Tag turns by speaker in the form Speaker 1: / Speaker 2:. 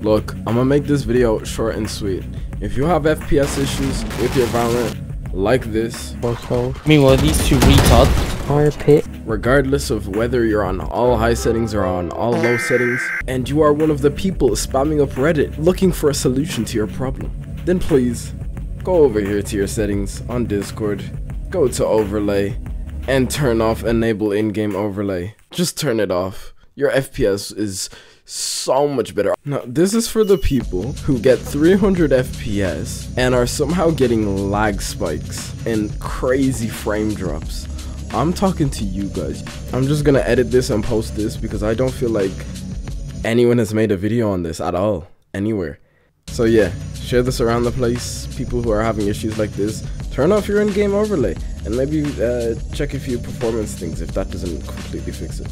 Speaker 1: Look, I'm gonna make this video short and sweet. If you have FPS issues with your Valorant, like this,
Speaker 2: Meanwhile, these two retards.
Speaker 3: Fire pit.
Speaker 1: regardless of whether you're on all high settings or on all low settings, and you are one of the people spamming up Reddit looking for a solution to your problem, then please go over here to your settings on Discord, go to overlay, and turn off enable in-game overlay. Just turn it off. Your FPS is so much better. Now, this is for the people who get 300 FPS and are somehow getting lag spikes and crazy frame drops. I'm talking to you guys. I'm just gonna edit this and post this because I don't feel like anyone has made a video on this at all, anywhere. So yeah, share this around the place. People who are having issues like this, turn off your in-game overlay and maybe uh, check a few performance things if that doesn't completely fix it.